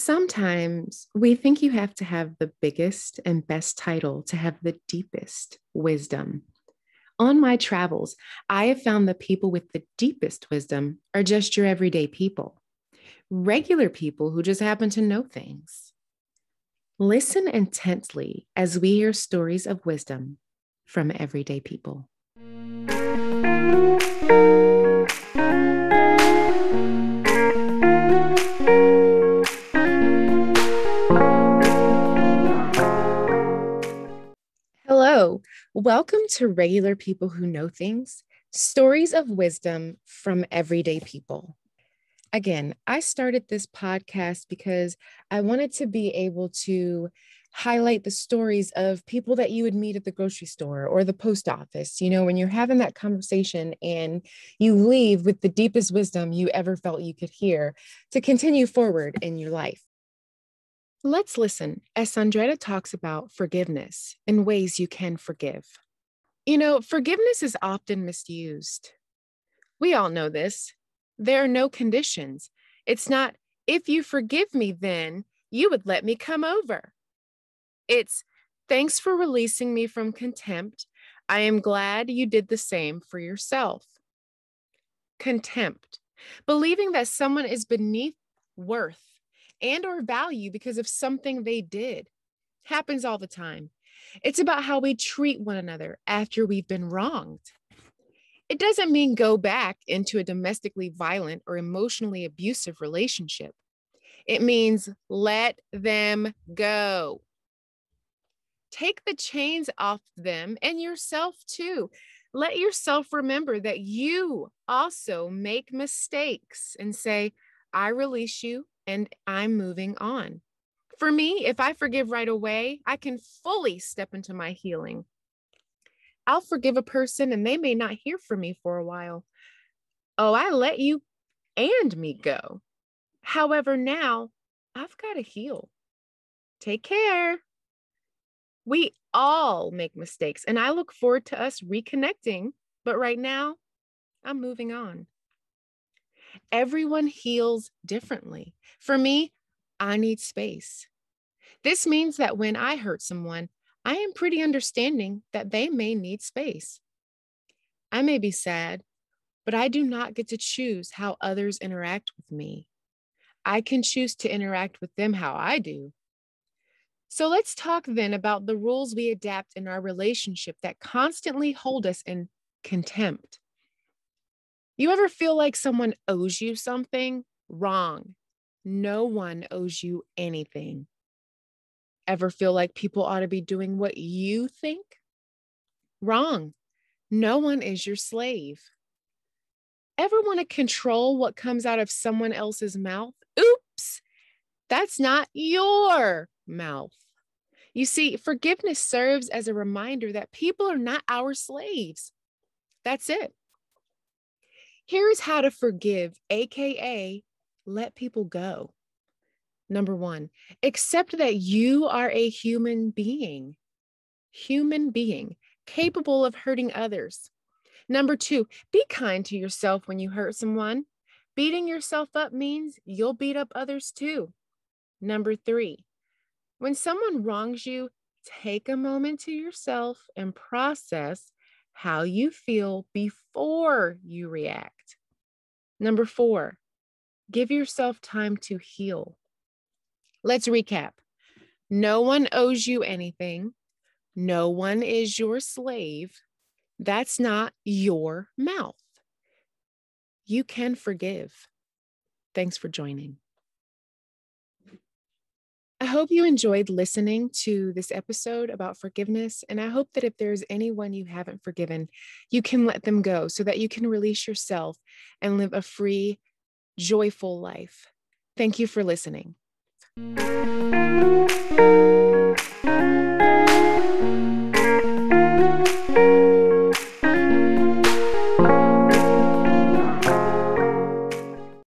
Sometimes we think you have to have the biggest and best title to have the deepest wisdom. On my travels, I have found the people with the deepest wisdom are just your everyday people, regular people who just happen to know things. Listen intently as we hear stories of wisdom from everyday people. Welcome to Regular People Who Know Things Stories of Wisdom from Everyday People. Again, I started this podcast because I wanted to be able to highlight the stories of people that you would meet at the grocery store or the post office. You know, when you're having that conversation and you leave with the deepest wisdom you ever felt you could hear to continue forward in your life. Let's listen as Saundretta talks about forgiveness and ways you can forgive. You know, forgiveness is often misused. We all know this. There are no conditions. It's not, if you forgive me, then you would let me come over. It's, thanks for releasing me from contempt. I am glad you did the same for yourself. Contempt, believing that someone is beneath worth and or value because of something they did. Happens all the time. It's about how we treat one another after we've been wronged. It doesn't mean go back into a domestically violent or emotionally abusive relationship. It means let them go. Take the chains off them and yourself too. Let yourself remember that you also make mistakes and say i release you and I'm moving on. For me, if I forgive right away, I can fully step into my healing. I'll forgive a person and they may not hear from me for a while. Oh, I let you and me go. However, now I've got to heal. Take care. We all make mistakes, and I look forward to us reconnecting. But right now, I'm moving on. Everyone heals differently. For me, I need space. This means that when I hurt someone, I am pretty understanding that they may need space. I may be sad, but I do not get to choose how others interact with me. I can choose to interact with them how I do. So let's talk then about the rules we adapt in our relationship that constantly hold us in contempt. You ever feel like someone owes you something? Wrong. No one owes you anything. Ever feel like people ought to be doing what you think? Wrong. No one is your slave. Ever want to control what comes out of someone else's mouth? Oops, that's not your mouth. You see, forgiveness serves as a reminder that people are not our slaves. That's it. Here's how to forgive, AKA, let people go. Number one, accept that you are a human being, human being capable of hurting others. Number two, be kind to yourself when you hurt someone. Beating yourself up means you'll beat up others too. Number three, when someone wrongs you, take a moment to yourself and process how you feel before you react. Number four, give yourself time to heal. Let's recap. No one owes you anything. No one is your slave. That's not your mouth. You can forgive. Thanks for joining. I hope you enjoyed listening to this episode about forgiveness. And I hope that if there's anyone you haven't forgiven, you can let them go so that you can release yourself and live a free, joyful life. Thank you for listening.